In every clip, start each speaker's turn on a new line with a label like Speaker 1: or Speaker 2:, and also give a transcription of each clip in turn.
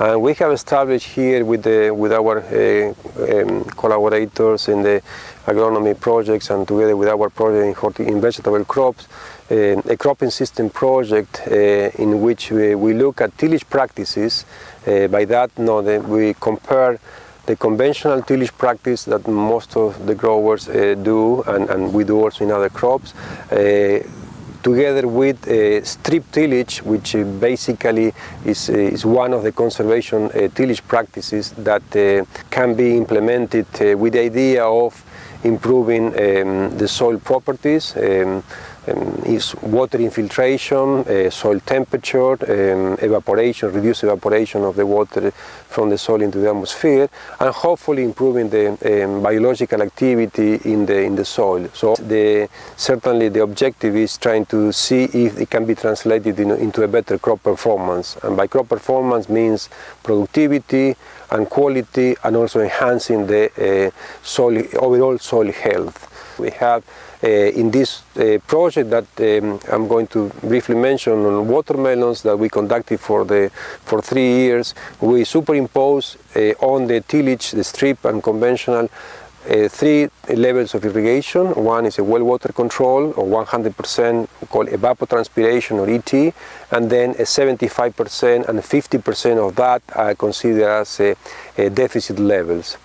Speaker 1: And we have established here with, the, with our uh, um, collaborators in the agronomy projects and together with our project in, in vegetable crops, uh, a cropping system project uh, in which we, we, look at tillage practices. Uh, by that, no, the, we compare the conventional tillage practice that most of the growers uh, do and, and, we do also in other crops uh, together with uh, strip tillage, which uh, basically is, uh, is one of the conservation uh, tillage practices that uh, can be implemented with the idea of improving um, the soil properties, um, um, is water infiltration, uh, soil temperature, um, evaporation, reduce evaporation of the water from the soil into the atmosphere, and hopefully improving the um, biological activity in the in the soil. So the, certainly the objective is trying to see if it can be translated in, into a better crop performance. And by crop performance means productivity and quality, and also enhancing the uh, soil overall soil health. We have uh, in this uh, project that um, I'm going to briefly mention on watermelons that we conducted for the for three years, we superimpose uh, on the tillage, the strip and conventional uh, three levels of irrigation. One is a well water control or 100% called evapotranspiration or ET, and then a 75% and 50% of that I consider as deficit levels.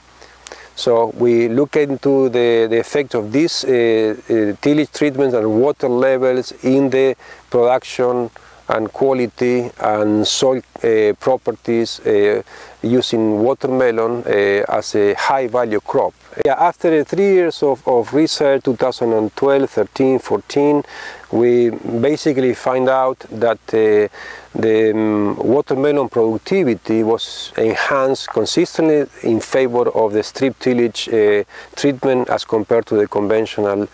Speaker 1: So we look into the, the effect of these uh, uh, tillage treatments and water levels in the production and quality and soil uh, properties uh, using watermelon uh, as a high value crop. Yeah, after three years of, of research, 2012, 13, 14, we basically find out that uh, the um, watermelon productivity was enhanced consistently in favor of the strip tillage uh, treatment as compared to the conventional uh,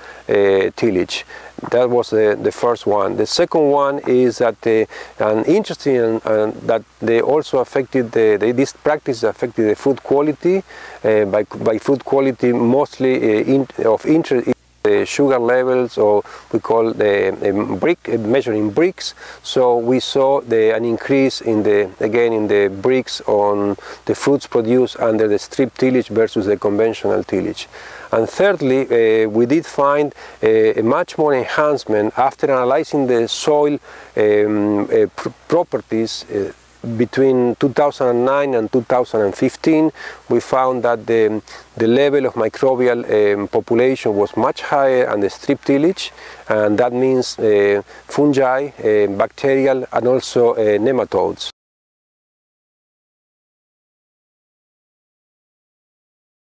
Speaker 1: tillage. That was the, the first one. The second one is that uh, an interesting and, that they also affected the, they, this practice affected the food quality uh, by, by food quality mostly uh, in, of interest the sugar levels or we call the brick measuring Brix. so we saw the, an increase in the again in the Brix on the fruits produced under the strip tillage versus the conventional tillage and thirdly uh, we did find a, a, much more enhancement after analyzing the soil um, uh, pr properties uh, between 2009 and 2015 we found that the, the level of microbial um, population was much higher and the strip tillage and that means uh, fungi, uh, bacterial and also uh, nematodes.